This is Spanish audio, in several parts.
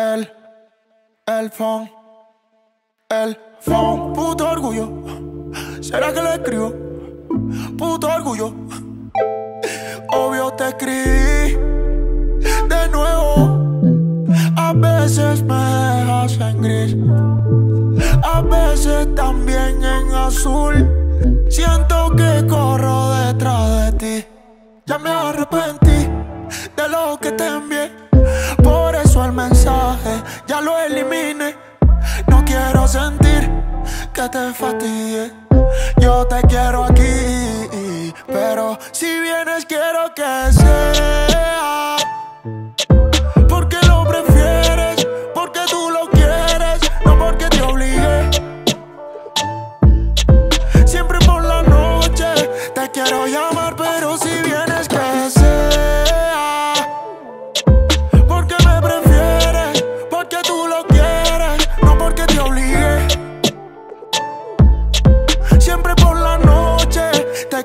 El, el el phone, puto orgullo. ¿Será que le escribo? Puto orgullo. Obvio te escribí de nuevo. A veces me dejas en gris, a veces también en azul. Siento que corro detrás de ti. Ya me arrepentí de lo que te envié el mensaje, No quiero sentir que te fastidie. Yo te quiero aquí, pero si vienes quiero que sea.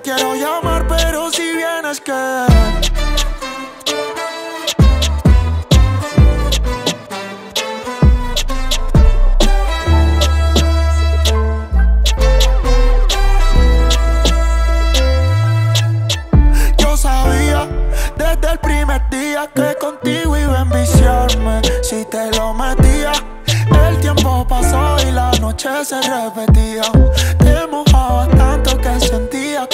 Quiero llamar, pero si vienes que. Yo sabía desde el primer día que contigo iba a enviciarme. Si te lo metía, noche se repetía. Te mojaba tanto que sentía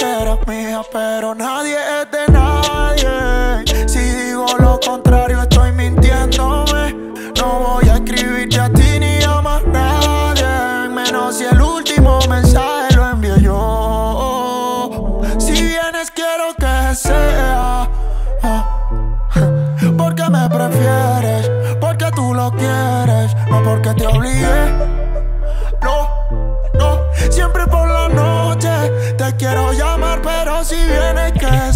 pero nadie es de nadie. Si digo lo contrario, estoy mintiéndome. No voy a escribirte a ti ni a más nadie. Menos si el último mensaje lo envié yo. Si vienes, quiero que sea. Porque me prefieres, porque tú lo quieres, no porque te obligué. Si vienes que